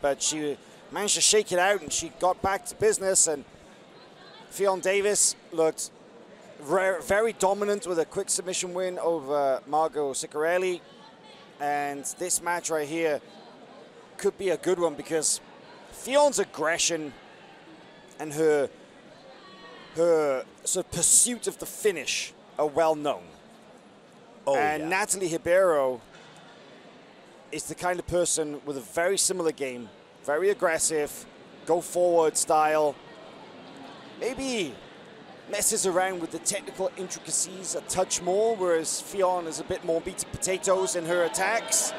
but she managed to shake it out and she got back to business. And Ffion Davies looked very dominant with a quick submission win over Margot Ciccarelli. And this match right here could be a good one because Ffion's aggression and her her sort of pursuit of the finish are well known. Oh, and yeah. Nathalie Ribeiro is the kind of person with a very similar game, very aggressive, go forward style. Maybe messes around with the technical intricacies a touch more, whereas Ffion is a bit more meat potatoes in her attacks.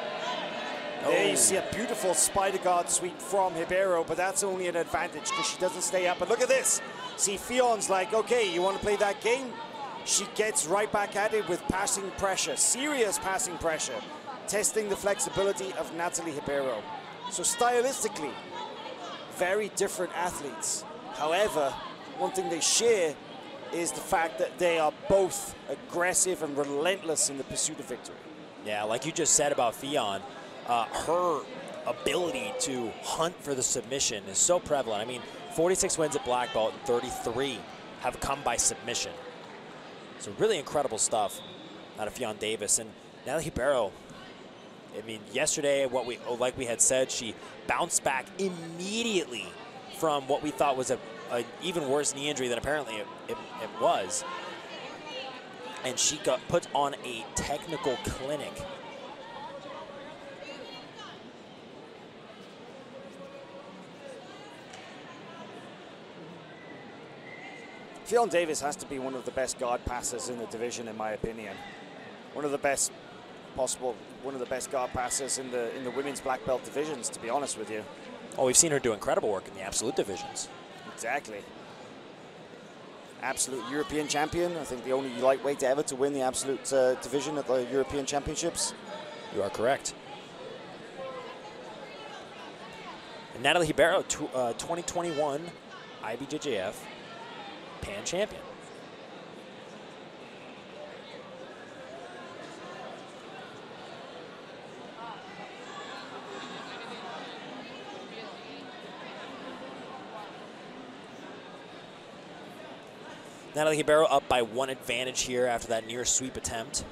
Oh. There you Oh. see a beautiful spider guard sweep from Ribeiro, but that's only an advantage because she doesn't stay up. But look at this. See, Ffion's like, okay, you want to play that game? She gets right back at it with passing pressure, serious passing pressure, testing the flexibility of Nathalie Ribeiro. So stylistically, very different athletes. However, one thing they share is the fact that they are both aggressive and relentless in the pursuit of victory. Yeah, like you just said about Ffion, uh, her ability to hunt for the submission is so prevalent. I mean, 46 wins at black belt and 33 have come by submission. So really incredible stuff out of Ffion Davies. And Nathalie Ribeiro, I mean, yesterday, what we oh, like we had said, she bounced back immediately from what we thought was a, a even worse knee injury than apparently it, it, it was. And she got put on a technical clinic Ffion Davies has to be one of the best guard passers in the division, in my opinion. One of the best possible, one of the best guard passers in the in the women's black belt divisions, to be honest with you. Oh, we've seen her do incredible work in the absolute divisions. Exactly. Absolute European champion. I think the only lightweight ever to win the absolute uh, division at the European Championships. You are correct. And Nathalie Ribeiro, tw uh, 2021 IBJJF Pan Champion. Nathalie Ribeiro up by one advantage here after that near sweep attempt.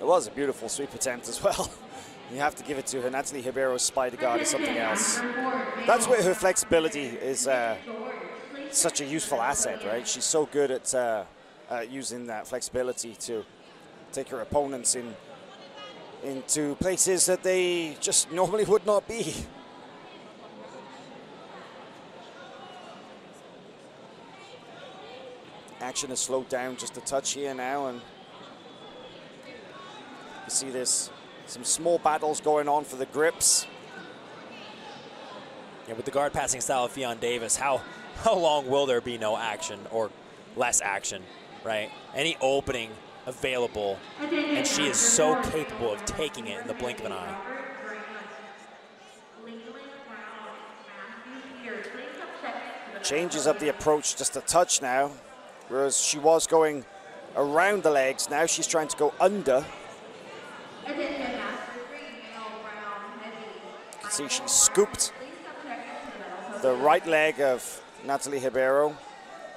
It was a beautiful sweep attempt as well. You have to give it to her. Nathalie Ribeiro's spider guard is something else. That's where her flexibility is uh, such a useful asset, right? She's so good at uh, uh, using that flexibility to take her opponents in into places that they just normally would not be. Action has slowed down just a touch here now, and you see this some small battles going on for the grips. Yeah, with the guard passing style of Ffion Davies, how how long will there be no action or less action, right? Any opening available, and she is so capable of taking it in the blink of an eye. Changes up the approach just a touch now, whereas she was going around the legs. Now she's trying to go under. You can see she scooped the right leg of Nathalie Ribeiro.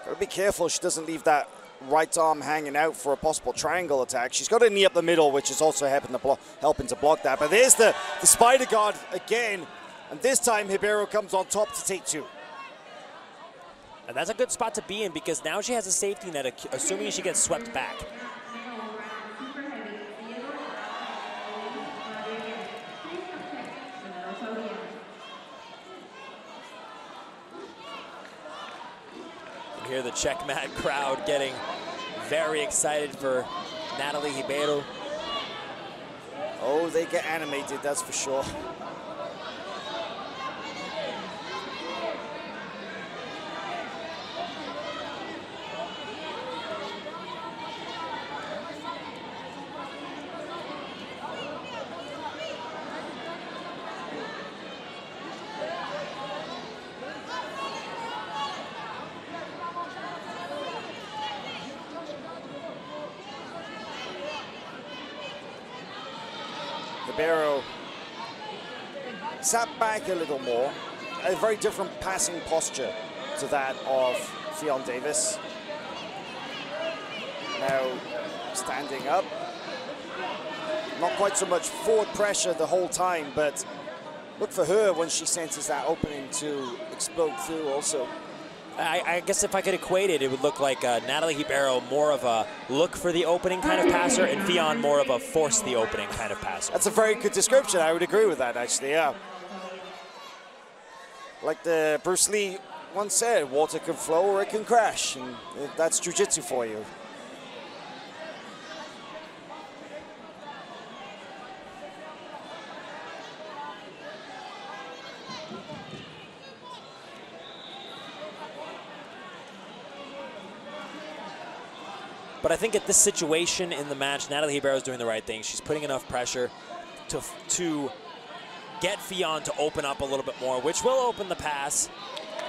Gotta be careful she doesn't leave that right arm hanging out for a possible triangle attack. She's got a knee up the middle, which is also helping to, block, helping to block that. But there's the, the spider guard again, and this time Ribeiro comes on top to take two. And that's a good spot to be in because now she has a safety net, assuming she gets swept back. You hear the checkmat crowd getting very excited for Nathalie Ribeiro. Oh, they get animated, that's for sure. Ribeiro sat back a little more. A very different passing posture to that of Ffion Davies. Now standing up. Not quite so much forward pressure the whole time, but look for her when she senses that opening to explode through also. I, I, guess if I could equate it, it would look like uh, Nathalie Ribeiro more of a look for the opening kind of passer, and Ffion more of a force the opening kind of passer. That's a very good description. I would agree with that, actually, yeah. Like the Bruce Lee once said, water can flow or it can crash, and that's jiu-jitsu for you. But I think at this situation in the match, Nathalie Ribeiro is doing the right thing. She's putting enough pressure to, to get Ffion to open up a little bit more, which will open the pass.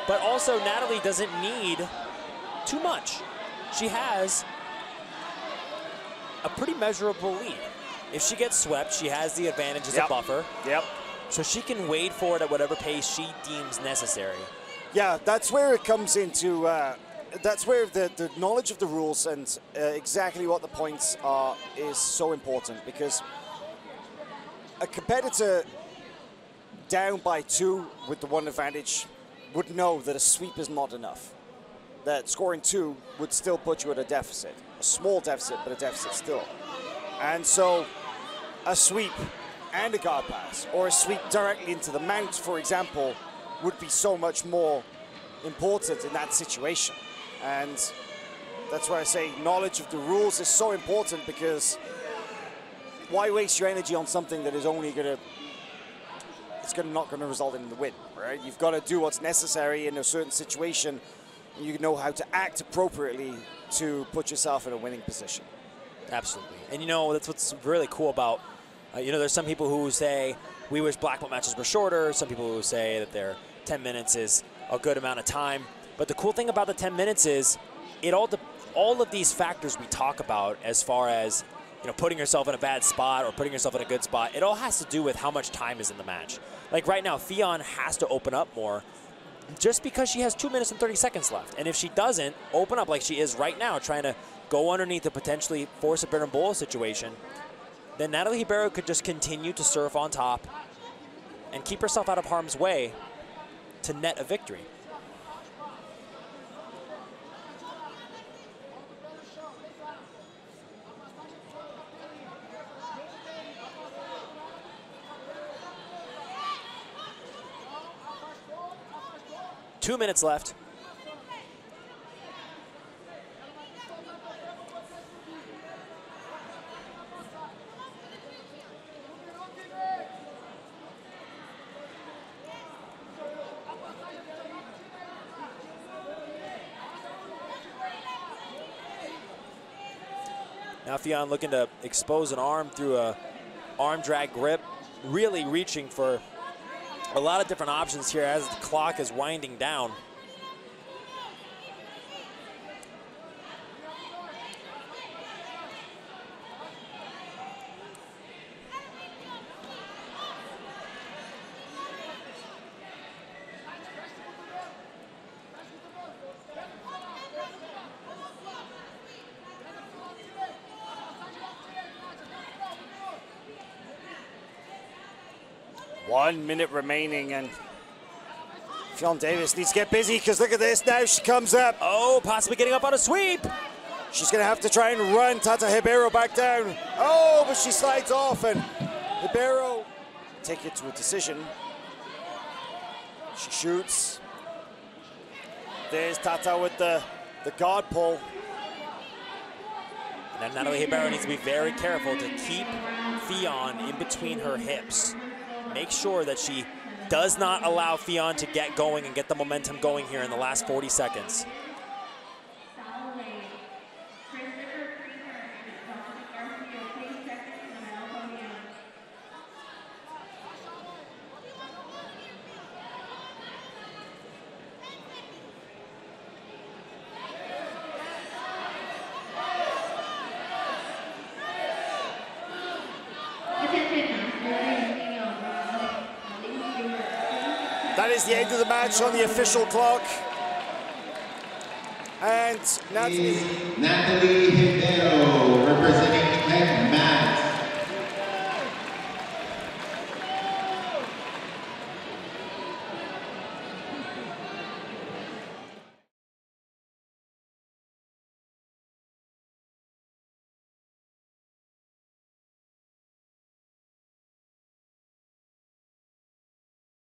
But also, Nathalie doesn't need too much. She has a pretty measurable lead. If she gets swept, she has the advantage as yep. a buffer. Yep. So she can wait for it at whatever pace she deems necessary. Yeah, that's where it comes into uh, that's where the, the knowledge of the rules and uh, exactly what the points are is so important because a competitor down by two with the one advantage would know that a sweep is not enough. That scoring two would still put you at a deficit, a small deficit, but a deficit still. And so a sweep and a guard pass, or a sweep directly into the mount, for example, would be so much more important in that situation. And that's why I say knowledge of the rules is so important because why waste your energy on something that is only going to it's to not going to result in the win, right? You've got to do what's necessary in a certain situation. You know how to act appropriately to put yourself in a winning position. Absolutely. And you know, that's what's really cool about, uh, you know, there's some people who say we wish black belt matches were shorter. Some people who say that their 10 minutes is a good amount of time. But the cool thing about the 10 minutes is it all all of these factors we talk about as far as you know putting yourself in a bad spot or putting yourself in a good spot, it all has to do with how much time is in the match. Like right now, Ffion has to open up more just because she has two minutes and 30 seconds left. And if she doesn't open up like she is right now, trying to go underneath to potentially force a berimbolo situation, then Nathalie Ribeiro could just continue to surf on top and keep herself out of harm's way to net a victory. Two minutes left. Now Ffion looking to expose an arm through a arm drag grip, really reaching for a lot of different options here as the clock is winding down. One minute remaining and Ffion Davies needs to get busy because look at this now. She comes up. Oh, possibly getting up on a sweep. She's going to have to try and run Tata Ribeiro back down. Oh, but she slides off and Ribeiro take it to a decision. She shoots. There's Tata with the, the guard pull. And Nathalie Ribeiro needs to be very careful to keep Ffion in between her hips make sure that she does not allow Ffion to get going and get the momentum going here in the last 40 seconds. Thank you. Is the end of the match on the official clock. And Nathalie. Nathalie Ribeiro representing Tech Mats.